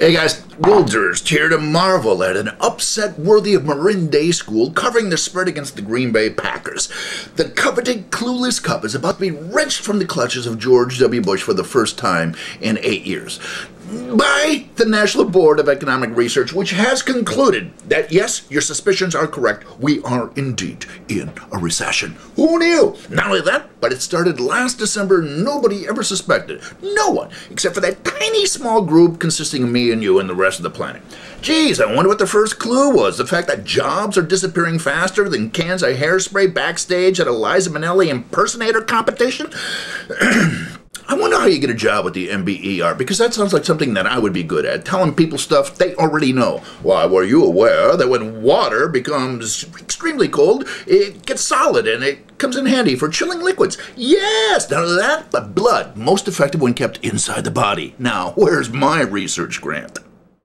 Hey guys, Will Durst here to marvel at an upset worthy of Marin Day School covering the spread against the Green Bay Packers. The coveted Clueless Cup is about to be wrenched from the clutches of George W. Bush for the first time in eight years by the National Board of Economic Research, which has concluded that yes, your suspicions are correct. We are indeed in a recession. Who knew? Not only that, but it started last December. Nobody ever suspected. No one, except for that tiny small group consisting of me and you and the rest of the planet. Geez, I wonder what the first clue was. The fact that jobs are disappearing faster than cans of hairspray backstage at a Liza Minnelli impersonator competition? I wonder how you get a job with the NBER because that sounds like something that I would be good at, telling people stuff they already know. Why, were you aware that when water becomes extremely cold, it gets solid and it comes in handy for chilling liquids? Yes, of that, but blood, most effective when kept inside the body. Now, where's my research grant?